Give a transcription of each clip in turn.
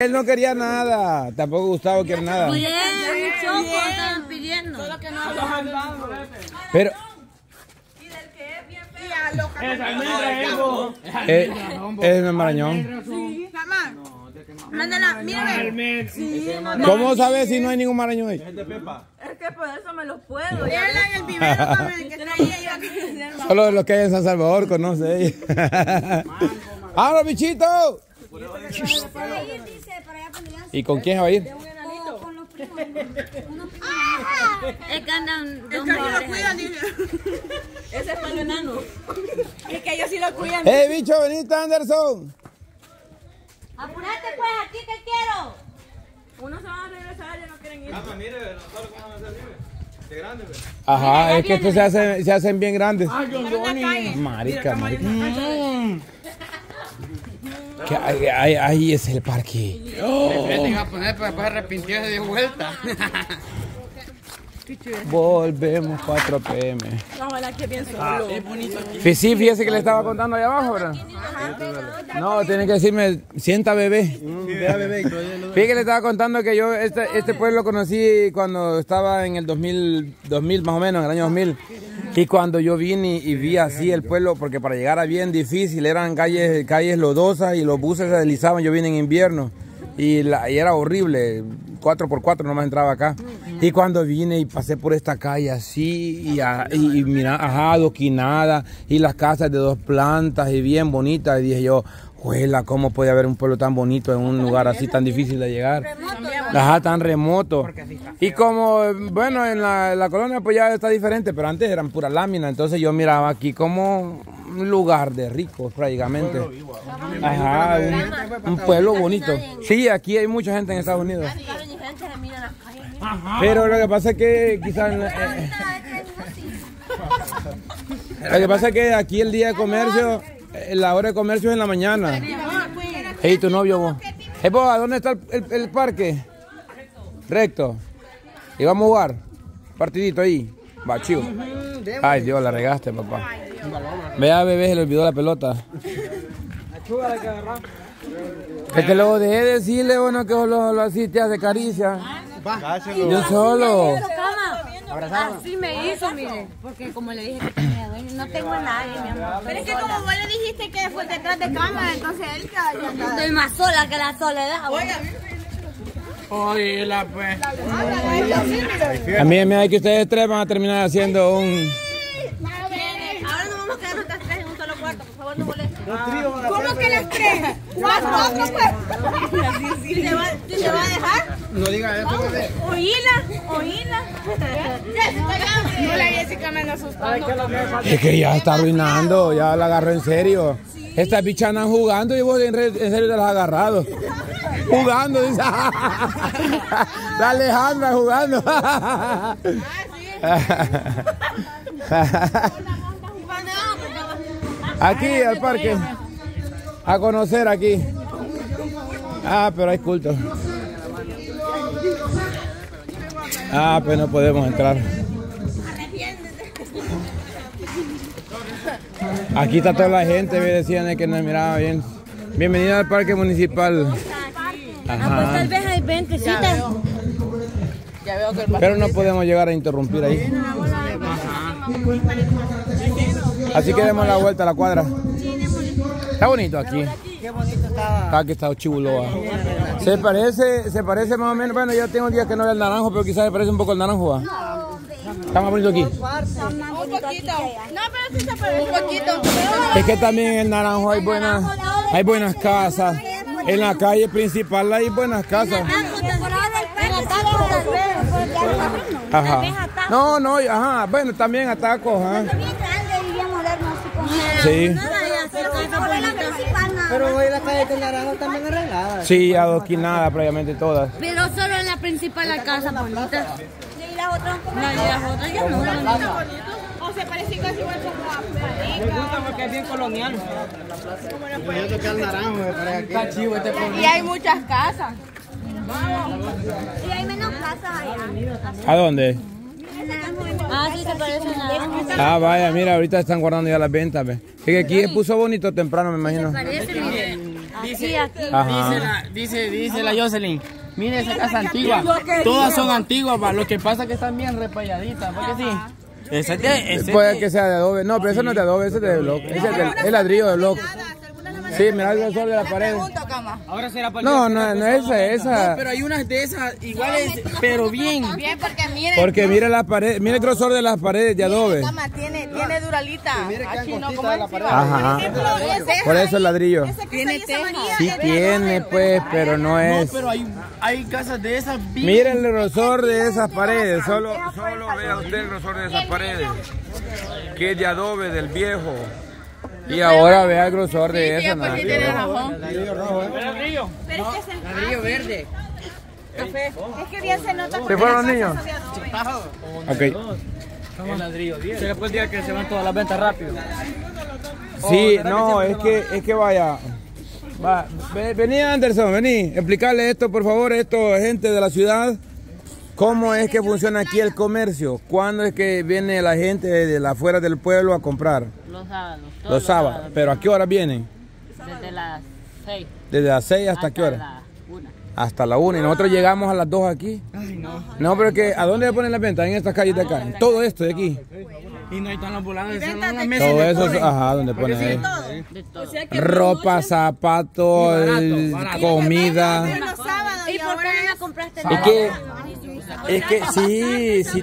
Él no quería nada, tampoco Gustavo quiere nada. Bien, choco, estaban pidiendo. Solo que no Pero eh, es el Marañón. Mamá, mándala, mírame. ¿Cómo sabes si no hay ningún Marañón ahí? Es que por eso me lo puedo. Ya en el vivero, que traía yo aquí. Solo los que hay en San Salvador conoce. ¡Ah, los bichitos! ¿Y con quién va a ir? Es que andan dos madres. Ese es para el enano. Es que ellos sí lo cuidan. ¡Eh, bicho, venite, Anderson! Apúrate pues, aquí te quiero. Uno se va a regresar, ya no quieren ir. Ajá, es que estos se hacen, se hacen bien grandes. Marica, marica. Que ahí, ahí- ahí es el parque. Vete a poner para después arrepentirse de vuelta. Volvemos 4 pm. Ojalá que bien solo. Sí, sí, fíjese que le estaba contando allá abajo, ¿verdad? No, tiene que decirme, sienta bebé. Fíjese que le estaba contando que yo este, este pueblo conocí cuando estaba en el 2000, 2000 más o menos, en el año 2000. Y cuando yo vine y vi así el pueblo, porque para llegar era bien difícil, eran calles, calles lodosas y los buses se deslizaban, yo vine en invierno. Y, la- y era horrible, 4x4 nomás entraba acá. Y cuando vine y pasé por esta calle así, y, a- y- y mira, ajá, adoquinada, y las casas de dos plantas y bien bonitas, y dije yo, juela, ¿cómo puede haber un pueblo tan bonito en un lugar así tan difícil de llegar? Ajá, tan remoto. Y como, bueno, en la, la colonia pues ya está diferente, pero antes eran pura lámina, entonces yo miraba aquí como un lugar de ricos prácticamente. Ajá, un, un pueblo bonito. Sí, aquí hay mucha gente en Estados Unidos. Pero lo que pasa es que quizás... eh, lo que pasa es que aquí el día de comercio, eh, la hora de comercio es en la mañana. Hey, tu novio vos. Hey, vos, ¿a dónde está el, el- el parque? Recto. ¿Y vamos a jugar? Partidito ahí. Va, chivo. Ay, Dios, la regaste, papá. Vea, bebé, se le olvidó la pelota. Es que luego dejé de decirle, bueno, que lo, lo así te hace caricia. Yo solo. Así me hizo, mire. Porque como le dije que tenía dueño, no tengo a nadie, mi amor. Pero es que como vos le dijiste que fue detrás de cámara, entonces él está. Estoy más sola que la soledad. Oye, la pues. A mí me da que ustedes tres van a terminar haciendo un... Ahora nos vamos a quedar nuestras tres en un solo cuarto, por favor, no molesten. ¿Cómo que las tres? Nosotros, pues. ¿Y te va, y te va a dejar? No diga eso, bebé. Oíla, oíla. No, la Jessica me asustando. Es que ya está arruinando, ya la agarró en serio. Estas bichas andan jugando y vos en, en serio te las has agarrado. Jugando, dice. La Alejandra jugando. Aquí al parque. A conocer aquí. Ah, pero hay culto. Ah, pues no podemos entrar. Aquí está toda la gente, ve, decían que nos miraba bien. Bienvenida al parque municipal. Ah, pues Ajá. tal vez hay 20 citas. Pero no podemos llegar a interrumpir ahí. Así que demos la vuelta a la cuadra. Está bonito aquí. Qué bonito estaba. Aquí está Chibuloa. Se parece, se parece más o menos. Bueno, yo tengo días que no veo el naranjo, pero quizás se parece un poco al naranjo. ¿va? Está más bonito aquí. Un poquito. No, pero sí se parece. Un poquito. Es que también en el naranjo hay buenas, hay buenas casas. En la calle principal hay buenas casas. Ajá. No, no, ajá. Bueno, también a tacos, ajá. Sí. Pero hoy la calle de Naranjo también arreglada. Sí, adoquinada prácticamente todas. Pero solo en la principal la casa bonita. Las otras No, y las otras ya no. O se parece casi igual como a Me gusta porque es bien colonial. Yo toqué al naranjo, me parece aquí. Este. Y hay muchas casas. Y hay menos casas allá. ¿A dónde? Ah, sí, se parece a Ah, vaya, mira, ahorita están guardando ya las ventas. ve. Es que aquí se puso bonito temprano, me imagino. Parece, mire. Dice, dice, dice la Jocelyn. Mire esa casa antigua. Todas son antiguas, va. Lo que pasa es que están bien repayaditas. ¿Por qué sí? Ese, ese, Puede que sea de adobe. No, pero eso no es de adobe, ese es de bloque. Ese es el ladrillo de bloque. Sí, mira el grosor de la pared. Ahora será para No, no, no es esa, esa. No, pero hay unas de esas iguales, pero bien. Bien, porque mire. Porque mira la pared, mira el grosor de las paredes de adobe. Cama, tiene, tiene duralita. Aquí no como la pared. Ajá. Por eso el ladrillo. Tiene Sí tiene, pues, pero no es. No, pero hay, hay casas de esas bien. Mira el grosor de esas paredes. Solo, solo vea usted el grosor de esas paredes. Que es de adobe del viejo. Y ahora vea el grosor de esa. Pues sí, tiene razón. Ladrillo rojo, ¿eh? Ladrillo. Pero es que se... Ladrillo verde. Café. Es que bien se nota. ¿Se fueron los niños? Ok. El ladrillo. Se le puede decir que se van todas las ventas rápido. Sí, no, es que, es que vaya. Va, vení Anderson, vení, explicarle esto por favor, esto gente de la ciudad. ¿Cómo es que funciona aquí el comercio? ¿Cuándo es que viene la gente de afuera del pueblo a comprar? Los sábados. Los sábados. ¿Pero a qué hora vienen? Desde las 6. ¿Desde las 6 hasta, hasta qué hora? La una. Hasta la 1 y nosotros llegamos a las 2 aquí. Ay, no. No, pero que ¿a dónde le ponen la venta? En estas calles de acá. En todo esto de aquí. Y no hay tan unas Todo eso, es- ajá, donde ponen ahí. De todo. Ropa, zapatos, comida. Sábados ¿Y por qué no la compraste? Es que, es que sí, sí.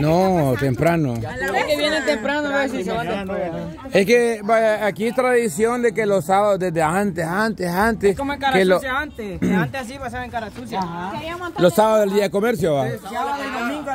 No, temprano. Es que vienen temprano a ver si se van después. Es que vaya, aquí es tradición de que los sábados, desde antes, antes, antes, Como en que lo- antes. Que antes así pasaban en cara sucia. los sábados del día de comercio, va.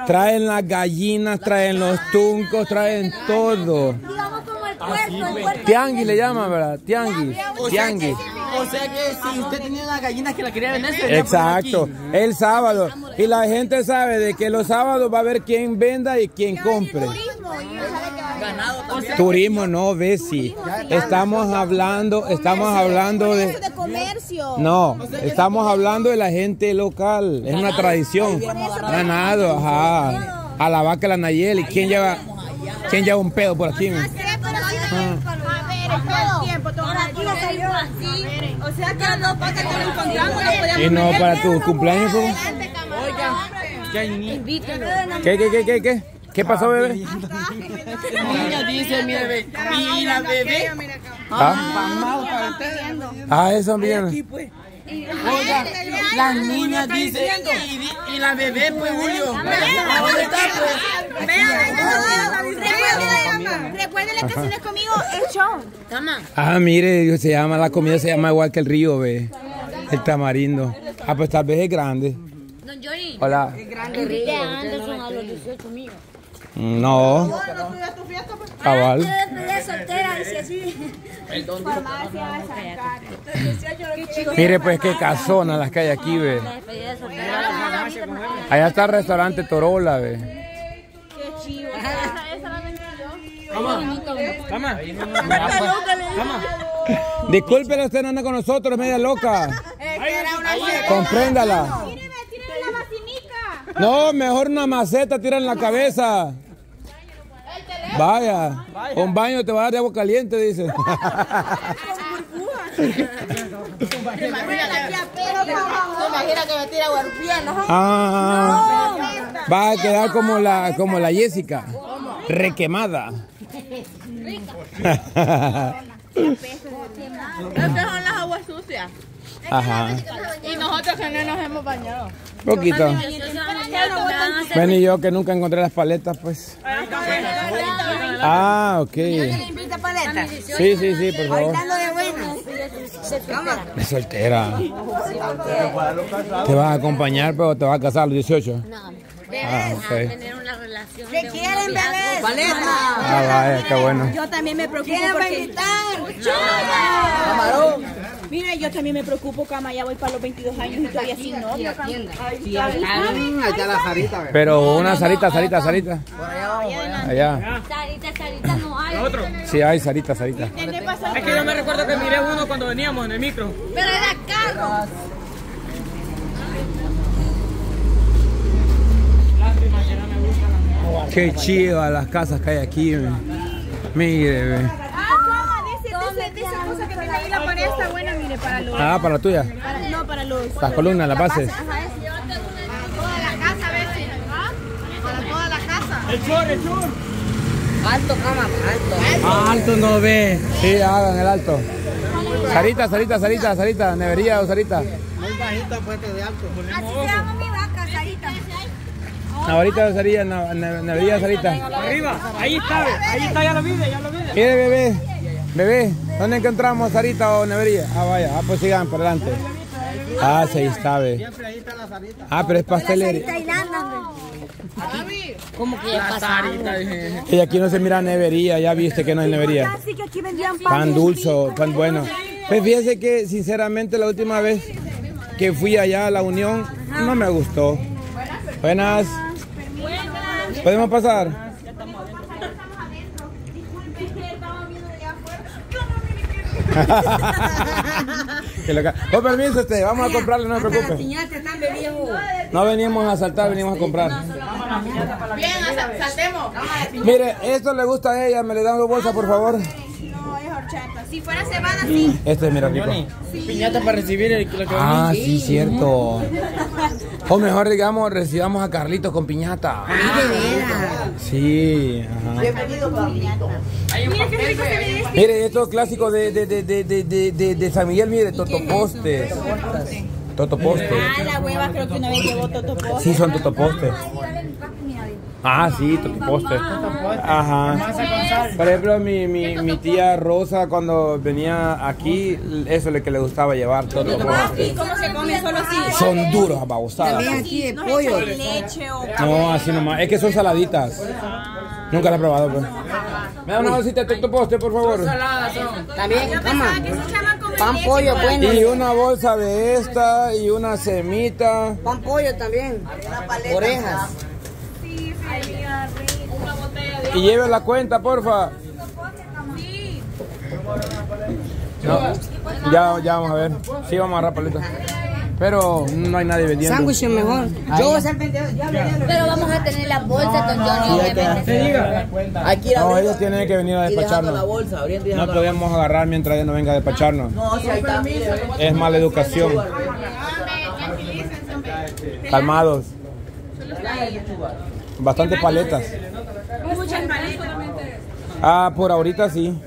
Traen las gallinas, traen los tuncos, traen todo. Puerto. Tianguis le llaman, ¿verdad? Tianguis. Tianguis. O sea que si usted tenía una gallina que la quería vender, se Exacto, el sábado. Y la gente sabe de que los sábados va a haber quien venda y quien compre. Turismo no, Bessie. Estamos hablando, estamos hablando de... de comercio. No, estamos hablando de la gente local. Es una tradición. Ganado, ajá. A la vaca la Nayeli. ¿Quién lleva, quién lleva un pedo por aquí? man? A ver, es todo el tiempo. todo el tiempo. O sea que dos patas que nos encontramos lo podemos Y no para tu cumpleaños, pues. ¿Qué, qué, qué, qué, qué? ¿Qué pasó, bebé? Niña dice, mi bebé. La bebé. ¿Ah? Ah, eso bien. pues. Oiga, las niñas dicen. Y, y la bebé, pues, Julio. ¿Dónde está, pues? Recuerden que si no es conmigo, es show. Ah, mire, se llama, la comida se llama igual que el río, ve. El tamarindo. Ah, pues tal vez es grande. Don Johnny. Hola. Invite a Anderson a los 18 míos. No. Cabal. de soltera, dice así. Mire, pues qué casona las que hay aquí, ve. La. Allá está el restaurante Torola, ve. Qué chivo. Cama. Cama. Cama. Discúlpela, usted no anda con nosotros, media loca. Compréndala. No, mejor una maceta tira en la cabeza. Vaya, un baño te va a dar de agua caliente, dice. ¿Te imaginas que me tira? Ah, va a quedar como la, como la Jessica, requemada. Estas son las aguas sucias. Ajá, Y nosotros que no nos hemos bañado. poquito. Ven y yo que nunca encontré las paletas, pues. Ah, ok. invita paleta? Sí, sí, sí, por favor. Es soltera. Te vas a acompañar, pero te vas a casar a los 18. No. Ah, ok. Tener una relación. ¿Qué quieren, bebés? Ah, vaya, qué bueno. Yo también me preocupo porque... Mira, yo también me preocupo, Cama, ya voy para los 22 años y todavía sin novio, está la Sarita. Pero una Sarita, Sarita, Sarita. Allá. Sarita, Sarita no hay. Sí, hay Sarita, Sarita. Es que yo me recuerdo que miré uno cuando veníamos en el micro. Pero era carro. Qué chido las casas que hay aquí. Mire, ve. Ah, Cama, dice, dice, dice cosa que tiene ahí la pared está buena, mire. para los... Ah, para la tuya. para- no, para los... Las columnas, las bases. Ajá, eso. Para toda la casa. ¿Ah? Para toda la casa. Alto, cama, alto. Alto no ve. Sí, hagan el alto. Sarita, Sarita, Sarita, Sarita, nevería o Sarita. Así se llama mi vaca, Sarita. Navarita Sarita, nevería Sarita. Arriba, ahí está, ahí está, ya lo viste, ya lo viste. Mire, bebé, bebé, ¿dónde encontramos Sarita o nevería? Ah, vaya, ah, pues sigan por delante. Ah, sí, ahí está, ve. Ah, pero es pastelería. Como que ya pasaron. Y aquí no se mira nevería, ya viste que no hay nevería. Así que aquí vendían Pan dulce, pan bueno. Pues fíjese que sinceramente la última vez que fui allá a la Unión no me gustó. Buenas. ¿Podemos pasar? Que loca. Con permiso, este, vamos a comprarle, no se preocupe. No venimos a saltar, venimos a comprar. Bien, sal- saltemos. Mire, esto le gusta a ella, me le dan dos bolsas, por favor. No, es horchata. Si fuera cebada, sí. Este, mira, rico. Piñata para recibir el, lo que Ah, sí, cierto. O mejor, digamos, recibamos a Carlitos con piñata. Sí, ajá. Mire, esto es clásico de, de, de, de, de, de, de, de San Miguel, mire, totopostes. Totopostes. Ah, la hueva creo que una vez llevó Totopo. Sí, son totopostes. Ah, sí, totopostes. Ajá. Por ejemplo, mi, mi, mi tía Rosa, cuando venía aquí, eso es lo que le gustaba llevar. ¿Y cómo se come solo así? Son duros, babosadas. Aquí de No pollo. es leche o... No, así nomás. Es que son saladitas. Nunca la he probado, pues. Me da una bolsita de totoposte, por favor. También, se llaman con Pan pollo, bueno. Y una bolsa de esta y una semita. Pan pollo también. Orejas. Sí, sería rico. Una botella de... Y lleve la cuenta, porfa. No. Ya, ya vamos a ver. Sí, vamos a agarrar paleta. Pero no hay nadie vendiendo. Sándwich es mejor. Yo voy a ser vendedor. Pero vamos a tener las bolsas, don Johnny, obviamente. Hay que ir No, ellos tienen que venir a la despacharnos. bolsa, abriendo y No la podemos agarrar mientras ella no venga a despacharnos. No, está. mire. Es mala educación. Calmados. Bastantes paletas. Ah, por ahorita sí.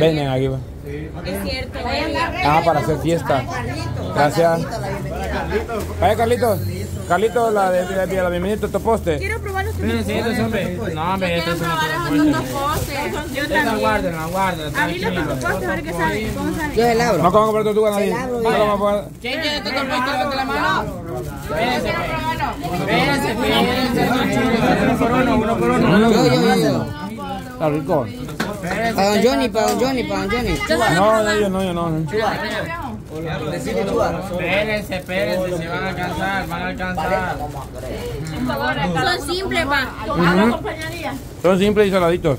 Venden aquí. va. Es cierto. Ah, para hacer fiesta. Gracias. Vaya, Carlitos. Carlitos, la de la, de la bienvenida a Toposte. Quiero probar los. No, hombre, estos son Quiero los totopostes. Yo también. guarden, la guarden, Abrí los totopostes a ver qué saben. ¿Cómo saben? Yo el abro. No vamos a comprar tortuga nadie. ¿Quién quiere estos torpedos? Levante la mano. Espérense, espérense, espérense. Uno por uno, uno por uno. Yo, yo, yo. Está rico. Para don Johnny, para don Johnny, para don Johnny. No, no, yo no, yo no. Espérense, espérense, se van a alcanzar, van a alcanzar. Son simples, pa. Son simples y saladitos.